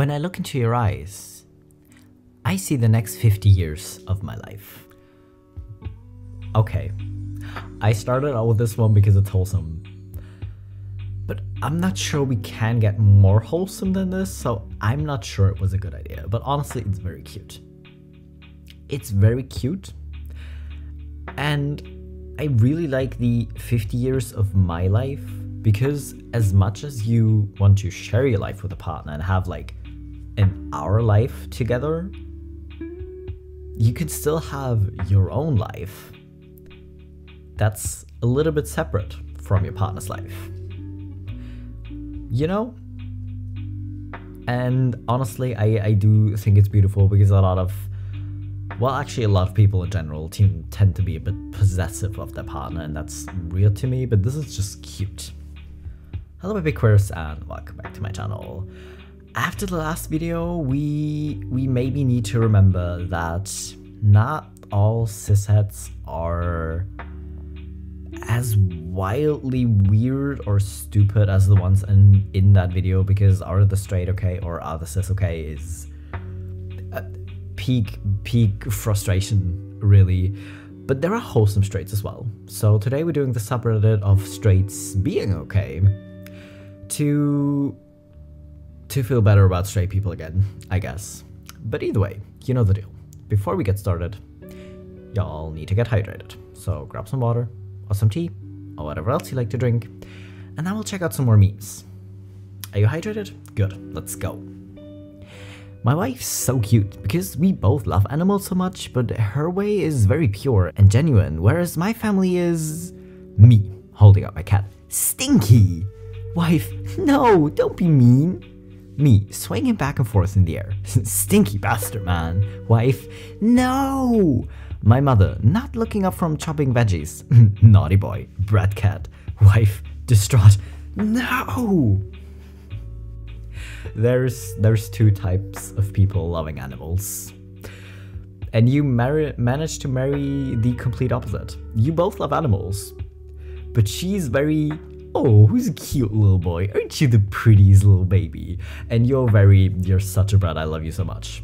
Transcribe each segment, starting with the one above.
When I look into your eyes, I see the next 50 years of my life. Okay, I started out with this one because it's wholesome. But I'm not sure we can get more wholesome than this, so I'm not sure it was a good idea. But honestly, it's very cute. It's very cute. And I really like the 50 years of my life because as much as you want to share your life with a partner and have like an hour life together, you can still have your own life that's a little bit separate from your partner's life. You know? And honestly, I, I do think it's beautiful because a lot of, well, actually, a lot of people in general team, tend to be a bit possessive of their partner, and that's weird to me, but this is just cute. Hello, baby queers, and welcome back to my channel. After the last video, we we maybe need to remember that not all cisheads are as wildly weird or stupid as the ones in in that video because are the straight okay or are the cis okay is peak peak frustration really. But there are wholesome straights as well. So today we're doing the subreddit of straights being okay to to feel better about straight people again i guess but either way you know the deal before we get started y'all need to get hydrated so grab some water or some tea, or whatever else you like to drink, and then we'll check out some more memes. Are you hydrated? Good, let's go. My wife's so cute because we both love animals so much, but her way is very pure and genuine, whereas my family is me holding up my cat. Stinky! Wife, no, don't be mean. Me swinging back and forth in the air. Stinky bastard, man. Wife, no! My mother, not looking up from chopping veggies. Naughty boy, brat cat. Wife, distraught. No! There's there's two types of people loving animals. And you manage to marry the complete opposite. You both love animals. But she's very Oh, who's a cute little boy? Aren't you the prettiest little baby? And you're very, you're such a brat, I love you so much.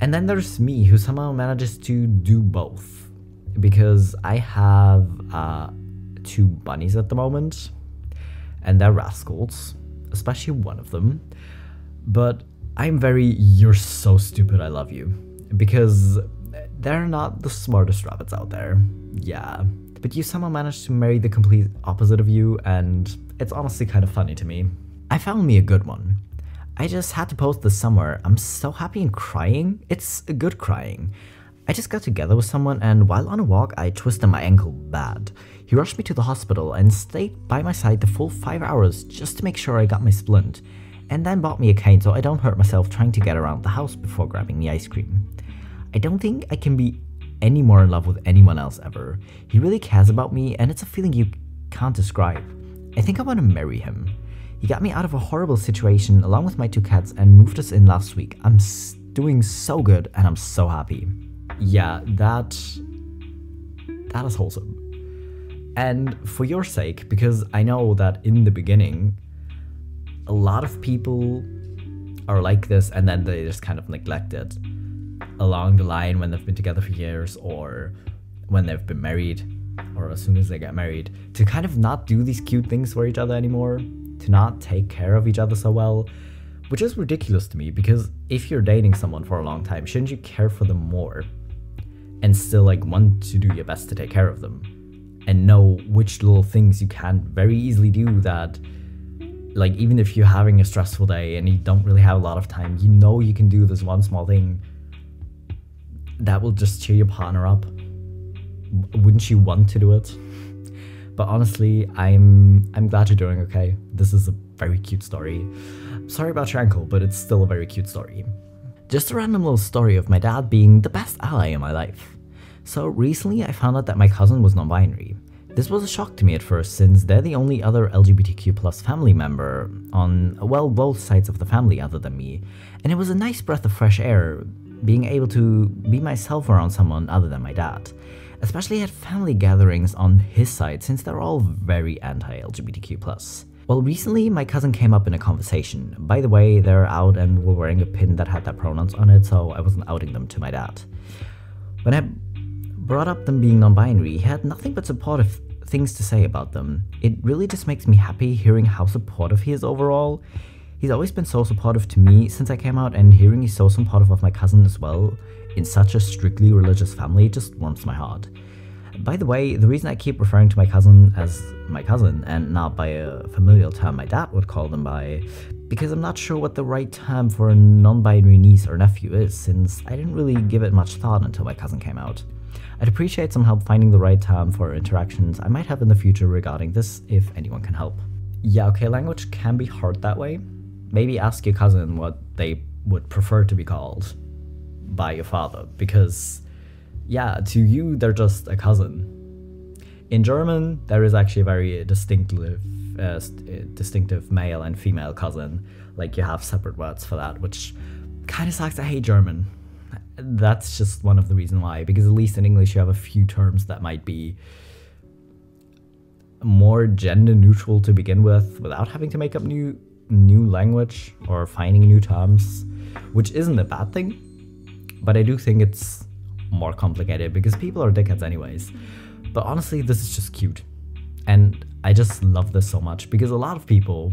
And then there's me, who somehow manages to do both. Because I have uh, two bunnies at the moment, and they're rascals, especially one of them. But I'm very, you're so stupid, I love you. Because they're not the smartest rabbits out there. Yeah. But you somehow managed to marry the complete opposite of you, and it's honestly kind of funny to me. I found me a good one. I just had to post this somewhere. I'm so happy and crying. It's a good crying. I just got together with someone and while on a walk I twisted my ankle bad. He rushed me to the hospital and stayed by my side the full 5 hours just to make sure I got my splint, and then bought me a cane so I don't hurt myself trying to get around the house before grabbing the ice cream. I don't think I can be any more in love with anyone else ever. He really cares about me and it's a feeling you can't describe. I think I want to marry him. He got me out of a horrible situation along with my two cats and moved us in last week. I'm doing so good and I'm so happy. Yeah, that that is wholesome. And for your sake, because I know that in the beginning, a lot of people are like this and then they just kind of neglect it along the line when they've been together for years or when they've been married or as soon as they get married to kind of not do these cute things for each other anymore to not take care of each other so well, which is ridiculous to me because if you're dating someone for a long time, shouldn't you care for them more and still like want to do your best to take care of them and know which little things you can very easily do that like even if you're having a stressful day and you don't really have a lot of time, you know you can do this one small thing that will just cheer your partner up. Wouldn't you want to do it? But honestly, I'm I'm glad you're doing okay. This is a very cute story. Sorry about your ankle, but it's still a very cute story. Just a random little story of my dad being the best ally in my life. So recently I found out that my cousin was non-binary. This was a shock to me at first since they're the only other LGBTQ plus family member on, well, both sides of the family other than me, and it was a nice breath of fresh air being able to be myself around someone other than my dad especially at family gatherings on his side since they're all very anti-LGBTQ+. Well, recently my cousin came up in a conversation. By the way, they're out and were wearing a pin that had their pronouns on it, so I wasn't outing them to my dad. When I brought up them being non binary, he had nothing but supportive things to say about them. It really just makes me happy hearing how supportive he is overall. He's always been so supportive to me since I came out, and hearing he's so supportive of my cousin as well in such a strictly religious family just warms my heart. By the way, the reason I keep referring to my cousin as my cousin and not by a familial term my dad would call them by, because I'm not sure what the right term for a non binary niece or nephew is, since I didn't really give it much thought until my cousin came out. I'd appreciate some help finding the right term for interactions I might have in the future regarding this if anyone can help. Yeah, okay, language can be hard that way. Maybe ask your cousin what they would prefer to be called by your father, because, yeah, to you, they're just a cousin. In German, there is actually a very distinctive, uh, distinctive male and female cousin. Like, you have separate words for that, which kind of sucks. I hate German that's just one of the reasons why because at least in english you have a few terms that might be more gender neutral to begin with without having to make up new new language or finding new terms which isn't a bad thing but i do think it's more complicated because people are dickheads anyways but honestly this is just cute and i just love this so much because a lot of people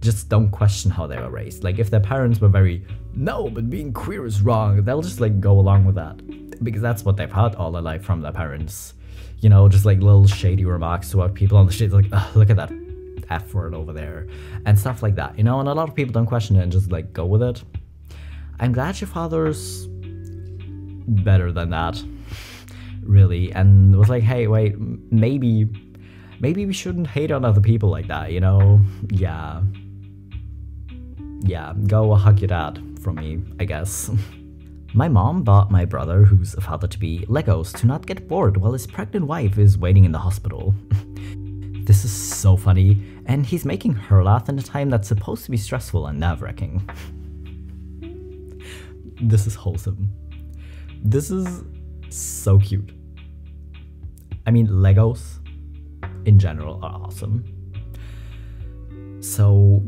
just don't question how they were raised. Like if their parents were very no, but being queer is wrong, they'll just like go along with that because that's what they've had all their life from their parents. You know, just like little shady remarks to people on the street, like, look at that F word over there, and stuff like that. You know, and a lot of people don't question it and just like go with it. I'm glad your father's better than that, really, and was like, hey, wait, maybe, maybe we shouldn't hate on other people like that. You know, yeah yeah, go hug your dad from me, I guess. My mom bought my brother, who's a father to be, Legos to not get bored while his pregnant wife is waiting in the hospital. this is so funny, and he's making her laugh in a time that's supposed to be stressful and nerve wracking. this is wholesome. This is so cute. I mean, Legos in general are awesome. So,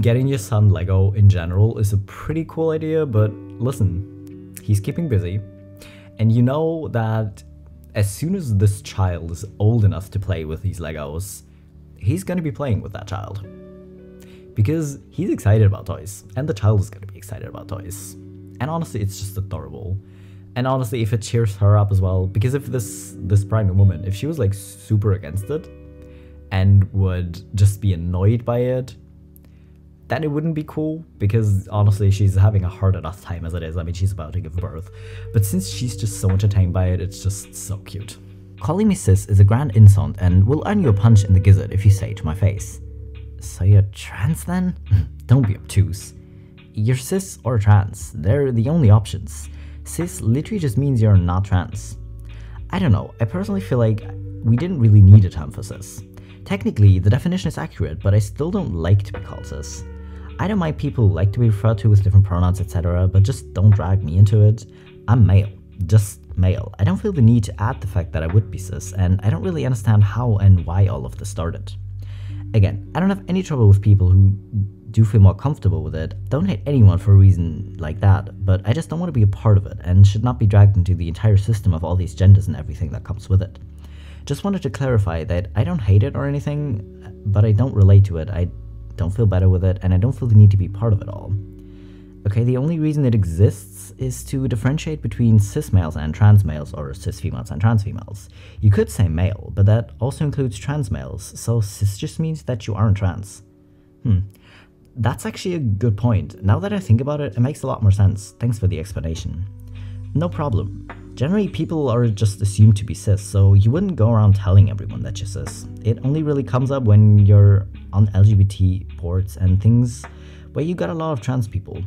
getting your son Lego in general is a pretty cool idea, but listen, he's keeping busy. And you know that as soon as this child is old enough to play with these Legos, he's gonna be playing with that child. Because he's excited about toys, and the child is gonna be excited about toys. And honestly, it's just adorable. And honestly, if it cheers her up as well, because if this this pregnant woman, if she was like super against it and would just be annoyed by it then it wouldn't be cool because honestly she's having a hard enough time as it is. I mean she's about to give birth. But since she's just so entertained by it, it's just so cute. Calling me cis is a grand insult and will earn you a punch in the gizzard if you say it to my face. So you're trans then? Don't be obtuse. You're cis or trans, they're the only options. Cis literally just means you're not trans. I don't know, I personally feel like we didn't really need a term for cis. Technically, the definition is accurate, but I still don't like to be called cis. I don't mind people who like to be referred to with different pronouns, etc., but just don't drag me into it. I'm male, just male. I don't feel the need to add the fact that I would be cis, and I don't really understand how and why all of this started. Again, I don't have any trouble with people who do feel more comfortable with it. Don't hate anyone for a reason like that, but I just don't want to be a part of it and should not be dragged into the entire system of all these genders and everything that comes with it. Just wanted to clarify that I don't hate it or anything, but I don't relate to it. I don't feel better with it, and I don't feel the need to be part of it all. Okay, the only reason it exists is to differentiate between cis males and trans males, or cis females and trans females. You could say male, but that also includes trans males, so cis just means that you aren't trans. Hmm. That's actually a good point. Now that I think about it, it makes a lot more sense. Thanks for the explanation. No problem. Generally, people are just assumed to be cis, so you wouldn't go around telling everyone that you're cis. It only really comes up when you're on LGBT boards and things where you got a lot of trans people.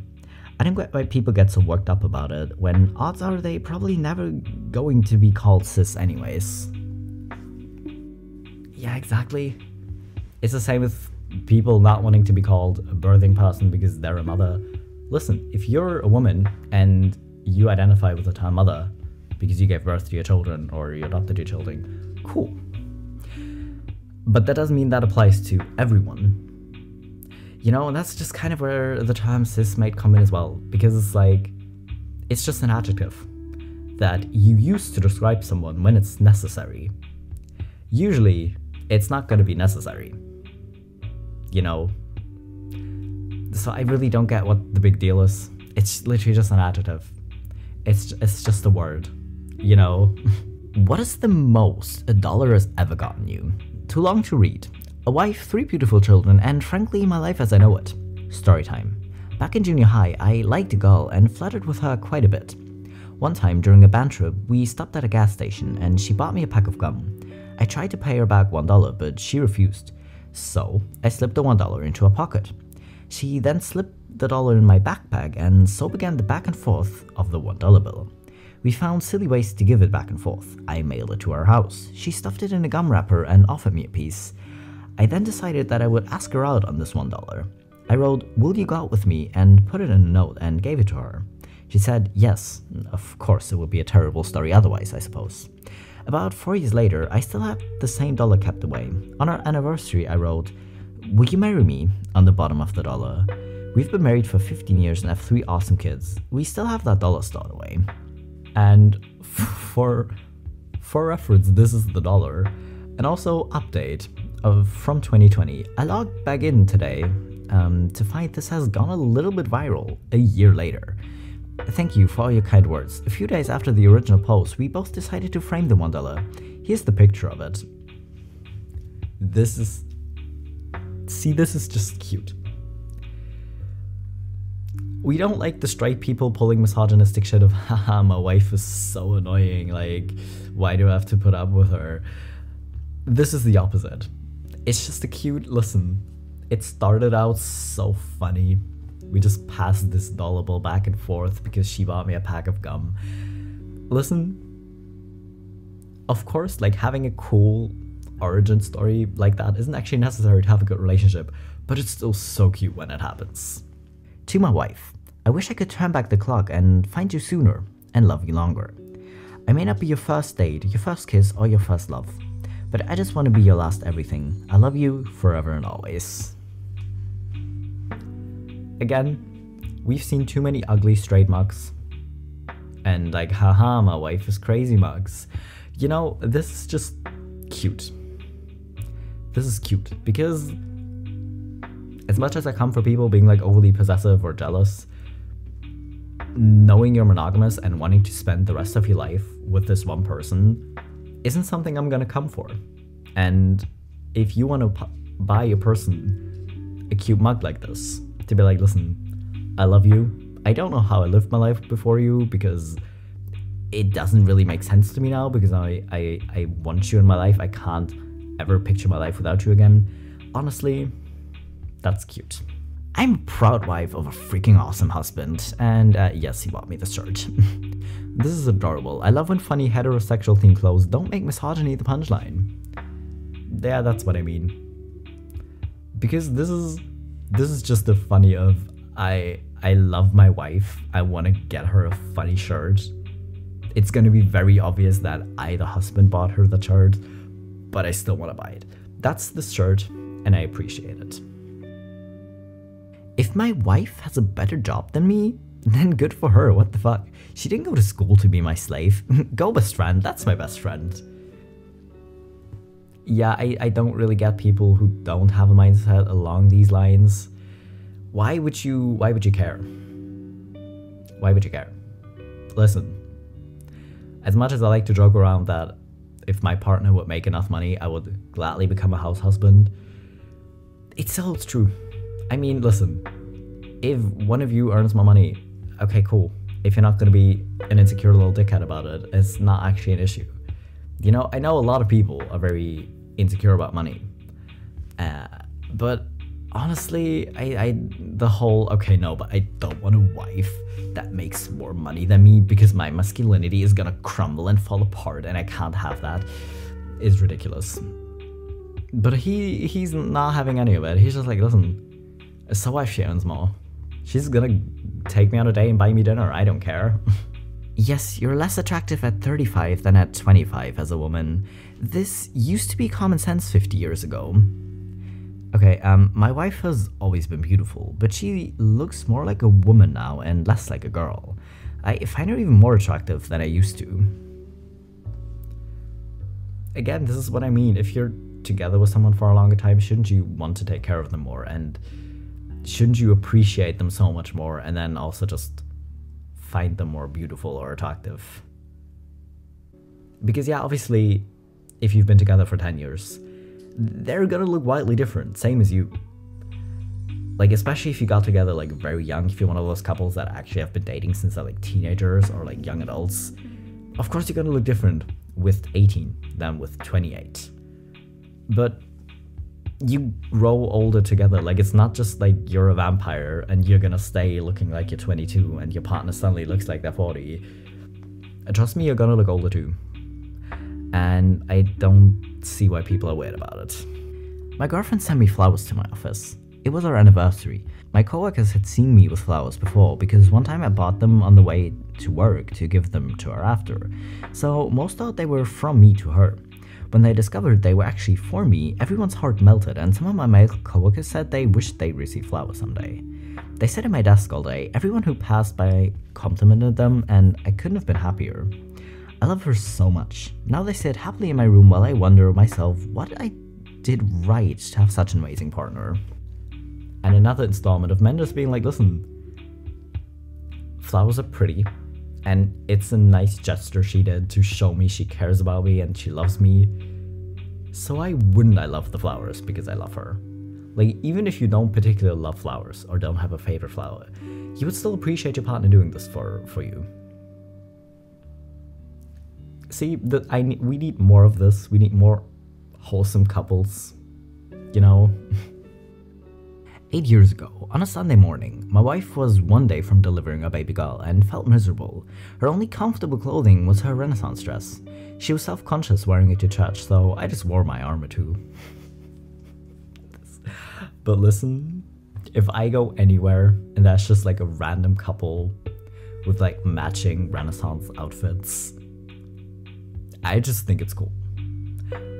I don't get why people get so worked up about it when odds are they probably never going to be called cis anyways. Yeah, exactly. It's the same with people not wanting to be called a birthing person because they're a mother. Listen, if you're a woman and you identify with the term mother, because you gave birth to your children or you adopted your children. Cool. But that doesn't mean that applies to everyone. You know, and that's just kind of where the term cis might come in as well, because it's like, it's just an adjective that you use to describe someone when it's necessary. Usually, it's not going to be necessary. You know? So I really don't get what the big deal is. It's literally just an adjective. It's it's just a word. You know? what is the most a dollar has ever gotten you? Too long to read. A wife, three beautiful children, and frankly, my life as I know it. Story time. Back in junior high, I liked a girl and flirted with her quite a bit. One time during a band trip, we stopped at a gas station and she bought me a pack of gum. I tried to pay her back $1, but she refused. So, I slipped the $1 into her pocket. She then slipped the dollar in my backpack, and so began the back and forth of the $1 bill. We found silly ways to give it back and forth. I mailed it to her house. She stuffed it in a gum wrapper and offered me a piece. I then decided that I would ask her out on this $1. I wrote, Will you go out with me? and put it in a note and gave it to her. She said yes. Of course, it would be a terrible story otherwise, I suppose. About four years later, I still have the same dollar kept away. On our anniversary, I wrote, Will you marry me? on the bottom of the dollar. We've been married for 15 years and have three awesome kids. We still have that dollar stored away. And for for reference, this is the dollar. And also update of from 2020. I logged back in today um, to find this has gone a little bit viral a year later. Thank you for all your kind words. A few days after the original post, we both decided to frame the $1. Here's the picture of it. This is... See, this is just cute. We don't like the straight people pulling misogynistic shit of, haha, my wife is so annoying, like, why do I have to put up with her? This is the opposite. It's just a cute listen. It started out so funny we just passed this dollar back and forth because she bought me a pack of gum. Listen, of course, like having a cool origin story like that isn't actually necessary to have a good relationship, but it's still so cute when it happens. To my wife, I wish I could turn back the clock and find you sooner and love you longer. I may not be your first date, your first kiss, or your first love, but I just want to be your last everything. I love you forever and always. Again, we've seen too many ugly straight mugs. And like, haha, my wife is crazy mugs. You know, this is just cute. This is cute because as much as I come for people being like overly possessive or jealous, knowing you're monogamous and wanting to spend the rest of your life with this one person isn't something I'm gonna come for. And if you want to buy a person a cute mug like this, to be like, listen, I love you. I don't know how I lived my life before you because it doesn't really make sense to me now because I, I, I want you in my life. I can't ever picture my life without you again. Honestly, that's cute. I'm a proud wife of a freaking awesome husband, and uh, yes, he bought me this shirt. this is adorable. I love when funny heterosexual themed clothes don't make misogyny the punchline. Yeah, that's what I mean. Because this is this is just the funny of I I love my wife. I want to get her a funny shirt. It's going to be very obvious that I the husband bought her the shirt, but I still want to buy it. That's the shirt and I appreciate it. If my wife has a better job than me, then good for her. What the fuck? She didn't go to school to be my slave. go best friend. That's my best friend yeah, I, I don't really get people who don't have a mindset along these lines. Why would you why would you care? Why would you care? Listen. As much as I like to joke around that if my partner would make enough money, I would gladly become a house husband, it holds true. I mean, listen, if one of you earns more money, okay, cool. If you're not gonna be an insecure little dickhead about it, it's not actually an issue. You know, I know a lot of people are very insecure about money. Uh, but honestly, I, I, the whole, okay, no, but I don't want a wife that makes more money than me because my masculinity is gonna crumble and fall apart and I can't have that is ridiculous. But he, he's not having any of it. He's just like, listen, so wife she earns more. She's gonna take me on a date and buy me dinner. I don't care. Yes, you're less attractive at 35 than at 25 as a woman. This used to be common sense 50 years ago. Okay, um, my wife has always been beautiful, but she looks more like a woman now and less like a girl. I find her even more attractive than I used to. Again, this is what I mean. If you're together with someone for a longer time, shouldn't you want to take care of them more? And shouldn't you appreciate them so much more and then also just find them more beautiful or attractive? Because, yeah, obviously, if you've been together for 10 years, they're gonna look wildly different, same as you. Like, especially if you got together like very young, if you're one of those couples that actually have been dating since they're like teenagers or like young adults, of course you're gonna look different with 18 than with 28. But you grow older together. Like it's not just like you're a vampire and you're gonna stay looking like you're 22 and your partner suddenly looks like they're 40. And trust me, you're gonna look older too. And I don't see why people are weird about it. My girlfriend sent me flowers to my office. It was our anniversary. My coworkers had seen me with flowers before because one time I bought them on the way to work to give them to her after. So most thought they were from me to her. When they discovered they were actually for me, everyone's heart melted, and some of my male coworkers said they wished they'd receive flowers someday. They sat at my desk all day, everyone who passed by complimented them, and I couldn't have been happier. I love her so much. Now they sit happily in my room while I wonder myself what I did right to have such an amazing partner. And another installment of men just being like, listen, flowers are pretty, and it's a nice gesture she did to show me she cares about me and she loves me. So why wouldn't I love the flowers because I love her? Like, even if you don't particularly love flowers or don't have a favorite flower, you would still appreciate your partner doing this for, for you. See, the, I we need more of this. We need more wholesome couples. You know? Eight years ago, on a Sunday morning, my wife was one day from delivering a baby girl and felt miserable. Her only comfortable clothing was her Renaissance dress. She was self conscious wearing it to church, so I just wore my armor too. but listen, if I go anywhere and that's just like a random couple with like matching Renaissance outfits, I just think it's cool.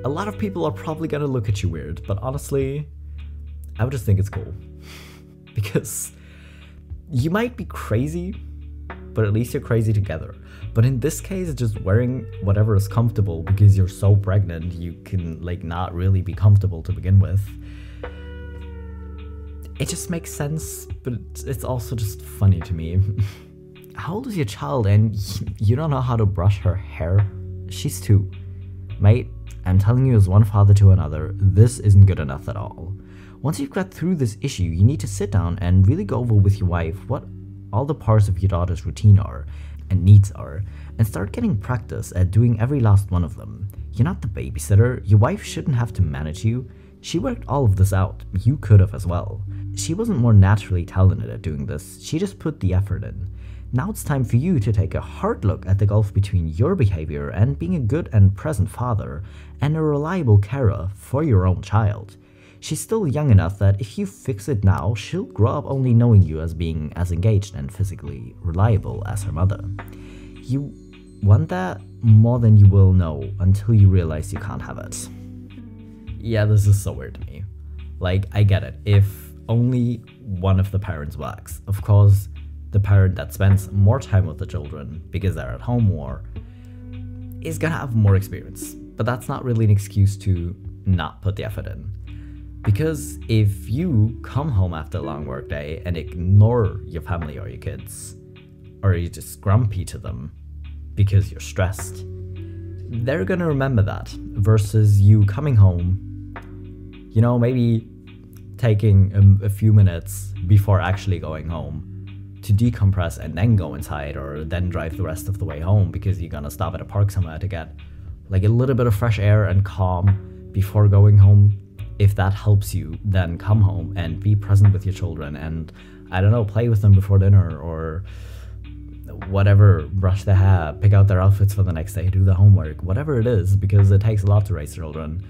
A lot of people are probably gonna look at you weird, but honestly, I would just think it's cool. because you might be crazy, but at least you're crazy together. But in this case, just wearing whatever is comfortable because you're so pregnant, you can like not really be comfortable to begin with. It just makes sense, but it's also just funny to me. how old is your child and you don't know how to brush her hair? She's two. Mate, I'm telling you as one father to another, this isn't good enough at all. Once you've got through this issue, you need to sit down and really go over with your wife what all the parts of your daughter's routine are and needs are, and start getting practice at doing every last one of them. You're not the babysitter, your wife shouldn't have to manage you. She worked all of this out, you could have as well. She wasn't more naturally talented at doing this, she just put the effort in. Now it's time for you to take a hard look at the gulf between your behavior and being a good and present father, and a reliable carer for your own child. She's still young enough that if you fix it now, she'll grow up only knowing you as being as engaged and physically reliable as her mother. You want that more than you will know until you realize you can't have it. Yeah, this is so weird to me. Like, I get it. If only one of the parents works, of course, the parent that spends more time with the children because they're at home more is gonna have more experience. But that's not really an excuse to not put the effort in. Because if you come home after a long workday and ignore your family or your kids, or you're just grumpy to them because you're stressed, they're gonna remember that versus you coming home, you know, maybe taking a, a few minutes before actually going home to decompress and then go inside or then drive the rest of the way home because you're gonna stop at a park somewhere to get like a little bit of fresh air and calm before going home if that helps you, then come home and be present with your children and I don't know, play with them before dinner or whatever, brush their hair, pick out their outfits for the next day, do the homework, whatever it is, because it takes a lot to raise children.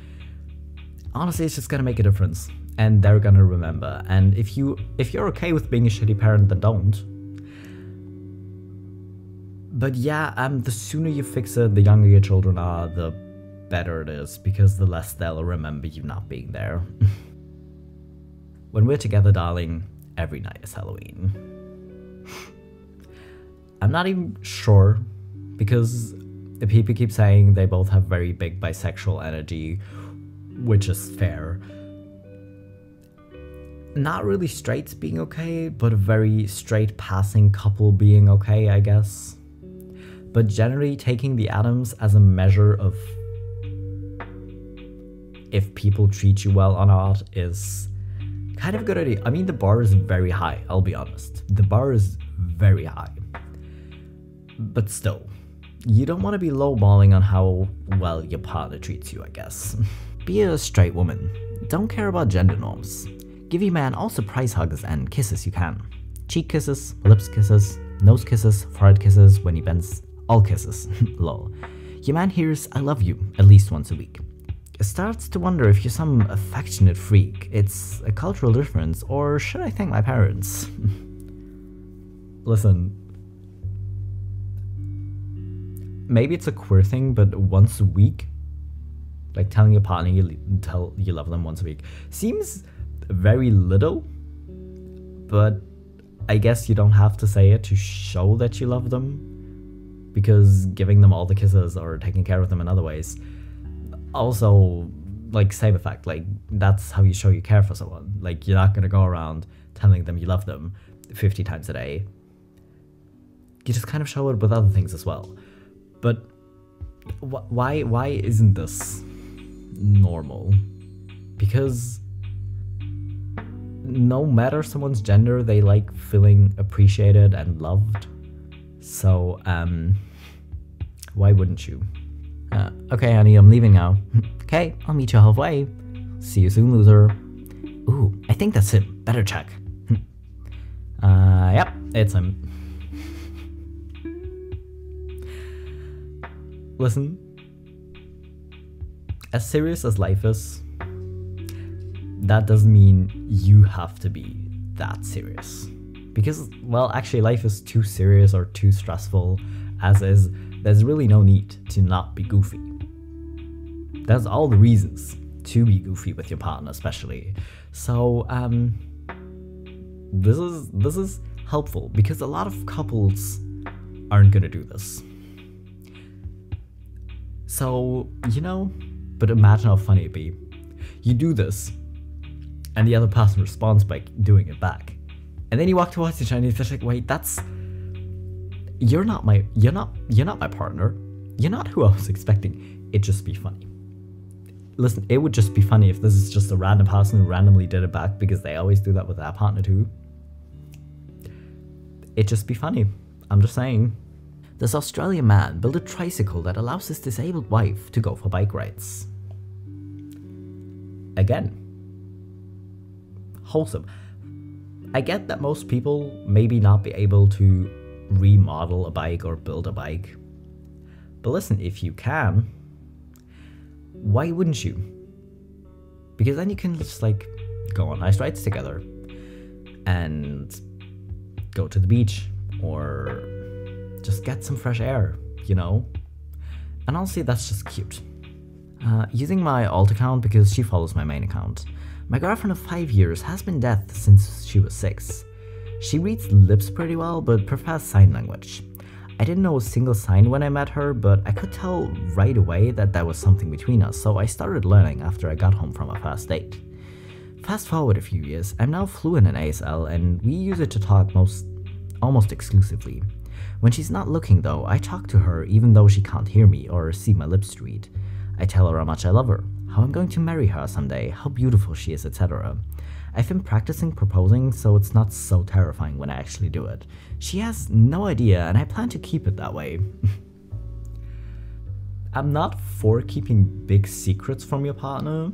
Honestly, it's just gonna make a difference. And they're gonna remember. And if you if you're okay with being a shitty parent, then don't. but yeah, um, the sooner you fix it, the younger your children are, the better it is because the less they'll remember you not being there. when we're together, darling, every night is Halloween. I'm not even sure because the people keep saying they both have very big bisexual energy, which is fair. Not really straights being okay, but a very straight passing couple being okay, I guess. But generally, taking the Addams as a measure of if people treat you well or not is kind of a good idea. I mean, the bar is very high, I'll be honest. The bar is very high. But still, you don't want to be lowballing on how well your partner treats you, I guess. be a straight woman. Don't care about gender norms. Give your man all surprise hugs and kisses you can. Cheek kisses, lips kisses, nose kisses, forehead kisses when he bends, all kisses. lol. Your man hears I love you at least once a week. Starts to wonder if you're some affectionate freak. It's a cultural difference, or should I thank my parents? Listen, maybe it's a queer thing, but once a week, like telling your partner you tell you love them once a week, seems very little. But I guess you don't have to say it to show that you love them, because giving them all the kisses or taking care of them in other ways, also like same effect. Like that's how you show you care for someone. Like you're not gonna go around telling them you love them 50 times a day. You just kind of show it with other things as well. But wh- why why isn't this normal? Because no matter someone's gender, they like feeling appreciated and loved. So um, why wouldn't you? Uh, okay, honey, I'm leaving now. okay, I'll meet you halfway. See you soon, loser. Ooh, I think that's him. Better check. uh, yep, it's him. Listen, as serious as life is, that doesn't mean you have to be that serious. Because, well, actually, life is too serious or too stressful as is. There's really no need to not be goofy. There's all the reasons to be goofy with your partner, especially. So, um, this is this is helpful because a lot of couples aren't gonna do this. So, you know, but imagine how funny it'd be. You do this, and the other person responds by doing it back. And then you walk towards each other and you're like, wait, that's you're not my you're not you're not my partner. You're not who I was expecting. It'd just be funny. Listen, it would just be funny if this is just a random person who randomly did it back because they always do that with their partner too. It'd just be funny. I'm just saying. This Australian man built a tricycle that allows his disabled wife to go for bike rides. Again, wholesome. I get that most people maybe not be able to remodel a bike or build a bike. But listen, if you can, why wouldn't you? Because then you can just like go on nice rides together and go to the beach or just get some fresh air, you know? And honestly, that's just cute. Uh, using my alt account because she follows my main account. My girlfriend of 5 years has been deaf since she was 6. She reads lips pretty well, but prefers sign language. I didn't know a single sign when I met her, but I could tell right away that there was something between us, so I started learning after I got home from a first date. Fast forward a few years, I'm now fluent in ASL and we use it to talk most almost exclusively. When she's not looking though, I talk to her even though she can't hear me or see my lips read. I tell her how much I love her, how I'm going to marry her someday, how beautiful she is, etc. I've been practicing proposing, so it's not so terrifying when I actually do it. She has no idea, and I plan to keep it that way. I'm not for keeping big secrets from your partner,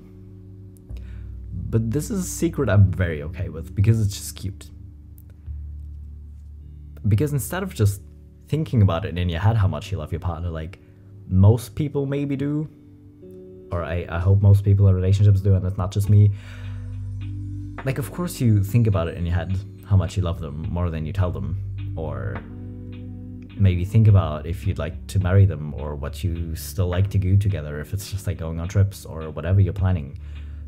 but this is a secret I'm very okay with because it's just cute. Because instead of just thinking about it in your head how much you love your partner, like most people maybe do, or I, I hope most people in relationships do, and it's not just me. Like, of course, you think about it in your head how much you love them more than you tell them, or maybe think about if you'd like to marry them or what you still like to do together, if it's just like going on trips or whatever you're planning.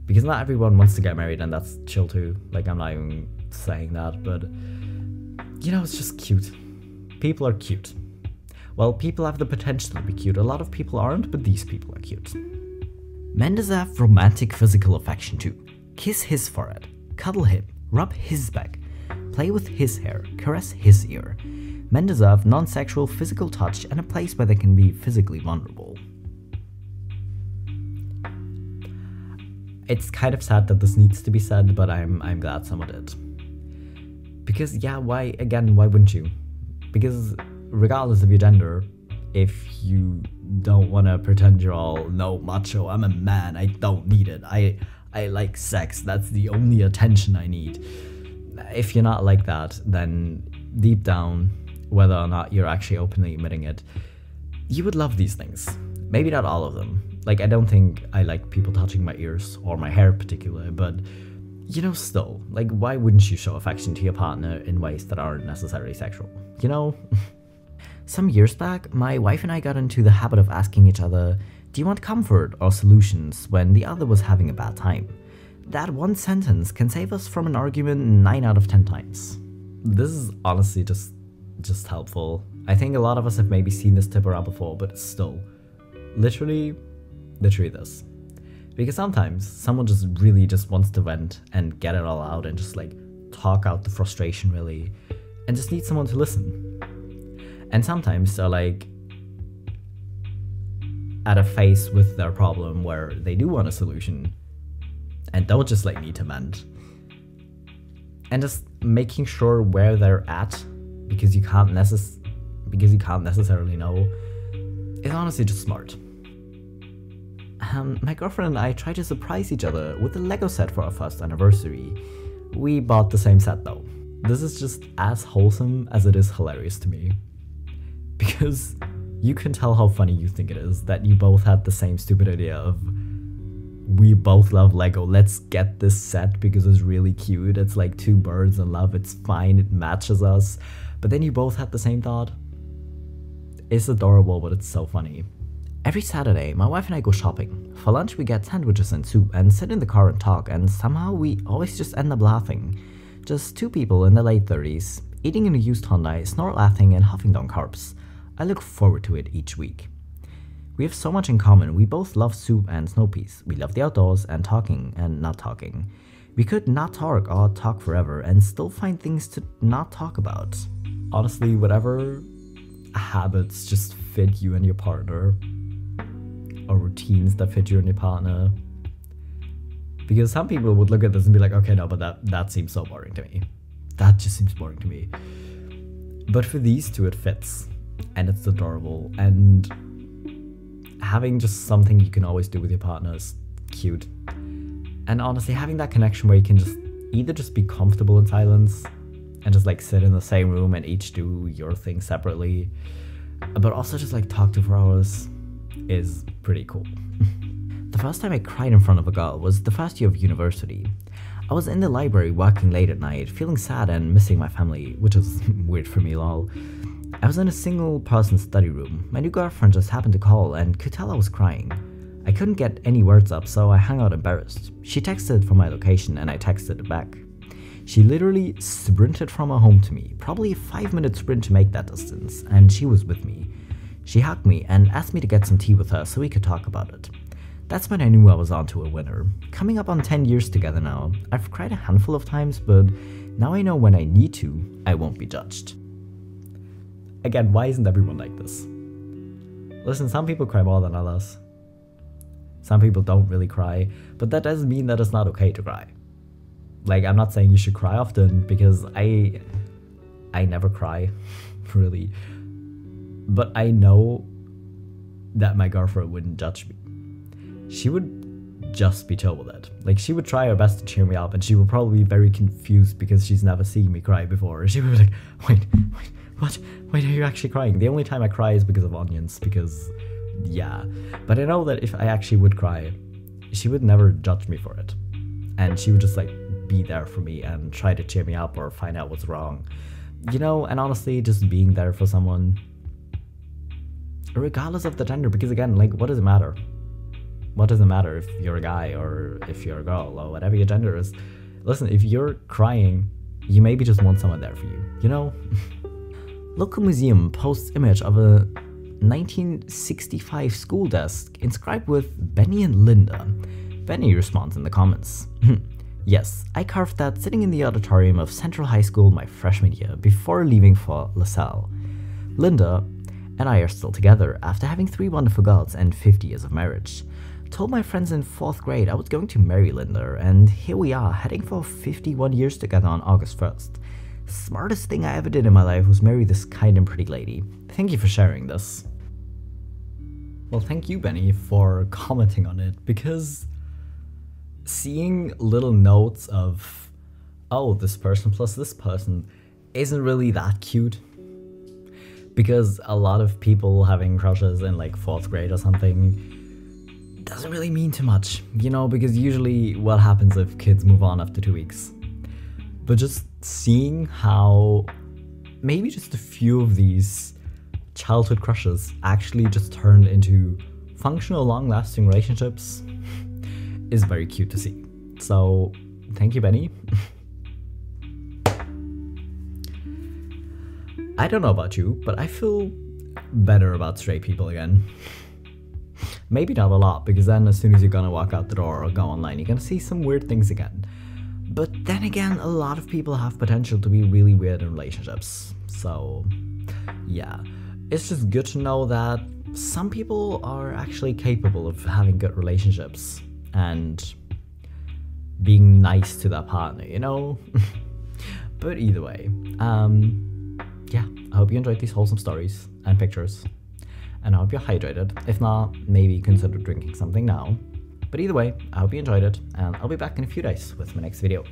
Because not everyone wants to get married, and that's chill too. Like, I'm not even saying that, but you know, it's just cute. People are cute. Well, people have the potential to be cute. A lot of people aren't, but these people are cute. Men deserve romantic physical affection too. Kiss his forehead, cuddle him, rub his back, play with his hair, caress his ear. Men deserve non sexual physical touch and a place where they can be physically vulnerable. It's kind of sad that this needs to be said, but I'm, I'm glad someone did. Because, yeah, why, again, why wouldn't you? Because, regardless of your gender, if you don't want to pretend you're all no macho i'm a man i don't need it i i like sex. That's the only attention i need. If you're not like that then deep down whether or not you're actually openly admitting it you would love these things. Maybe not all of them. Like i don't think i like people touching my ears or my hair particularly but you know still like why wouldn't you show affection to your partner in ways that aren't necessarily sexual? You know? Some years back, my wife and I got into the habit of asking each other, Do you want comfort or solutions when the other was having a bad time? That one sentence can save us from an argument 9 out of 10 times. This is honestly just just helpful. I think a lot of us have maybe seen this tip around before, but still literally literally this. Because sometimes someone just really just wants to vent and get it all out and just like talk out the frustration really and just need someone to listen. And sometimes they're like at a face with their problem where they do want a solution and don't just like need to mend. And just making sure where they're at because you can't necess- because you can't necessarily know is honestly just smart. Um, my girlfriend and I tried to surprise each other with a Lego set for our first anniversary. We bought the same set though. This is just as wholesome as it is hilarious to me because you can tell how funny you think it is that you both had the same stupid idea of we both love Lego. Let's get this set because it's really cute. It's like two birds in love. It's fine. It matches us. But then you both had the same thought. It's adorable, but it's so funny. Every Saturday, my wife and I go shopping. For lunch, we get sandwiches and soup and sit in the car and talk, and somehow we always just end up laughing. Just two people in their late 30s, eating in a used Hyundai, snort laughing, and huffing down carbs. I look forward to it each week. We have so much in common. We both love soup and snow peas. We love the outdoors and talking and not talking. We could not talk or talk forever and still find things to not talk about. Honestly, whatever habits just fit you and your partner, or routines that fit you and your partner. Because some people would look at this and be like, okay, no, but that, that seems so boring to me. That just seems boring to me. But for these two, it fits and it's adorable. And having just something you can always do with your partner is cute. And honestly, having that connection where you can just either just be comfortable in silence and just like sit in the same room and each do your thing separately, but also just like talk to for hours is pretty cool. the first time I cried in front of a girl was the first year of university. I was in the library working late at night, feeling sad and missing my family, which is weird for me, lol. I was in a single person study room. My new girlfriend just happened to call and could tell I was crying. I couldn't get any words up, so I hung out embarrassed. She texted for my location and I texted back. She literally sprinted from her home to me, probably a 5 minute sprint to make that distance, and she was with me. She hugged me and asked me to get some tea with her so we could talk about it. That's when I knew I was onto a winner. Coming up on 10 years together now, I've cried a handful of times, but now I know when I need to, I won't be judged. Again, why isn't everyone like this? Listen, some people cry more than others. Some people don't really cry, but that doesn't mean that it's not okay to cry. Like I'm not saying you should cry often because I I never cry, really. But I know that my girlfriend wouldn't judge me. She would just be chill with it. Like she would try her best to cheer me up and she would probably be very confused because she's never seen me cry before. She would be like, wait, wait, what? Why are you actually crying? The only time I cry is because of onions, because yeah. But I know that if I actually would cry, she would never judge me for it. And she would just like be there for me and try to cheer me up or find out what's wrong. You know, and honestly, just being there for someone regardless of the gender, because again, like, what does it matter? What does it matter if you're a guy or if you're a girl or whatever your gender is? Listen, if you're crying, you maybe just want someone there for you, you know? Local museum posts image of a 1965 school desk inscribed with Benny and Linda. Benny responds in the comments. yes, I carved that sitting in the auditorium of Central High School my freshman year before leaving for LaSalle. Linda and I are still together after having three wonderful girls and 50 years of marriage. Told my friends in 4th grade I was going to marry Linda, and here we are, heading for 51 years together on August 1st. Smartest thing I ever did in my life was marry this kind and pretty lady. Thank you for sharing this. Well, thank you, Benny, for commenting on it, because seeing little notes of, oh, this person plus this person isn't really that cute. Because a lot of people having crushes in like fourth grade or something doesn't really mean too much, you know, because usually what happens if kids move on after two weeks. But just seeing how maybe just a few of these childhood crushes actually just turned into functional, long lasting relationships is very cute to see. So, thank you, Benny. I don't know about you, but I feel better about straight people again. Maybe not a lot, because then as soon as you're gonna walk out the door or go online, you're gonna see some weird things again. But then again, a lot of people have potential to be really weird in relationships. So, yeah. It's just good to know that some people are actually capable of having good relationships and being nice to their partner, you know? but either way, um, yeah, I hope you enjoyed these wholesome stories and pictures. And I hope you're hydrated. If not, maybe consider drinking something now. But either way, I hope you enjoyed it, and I'll be back in a few days with my next video.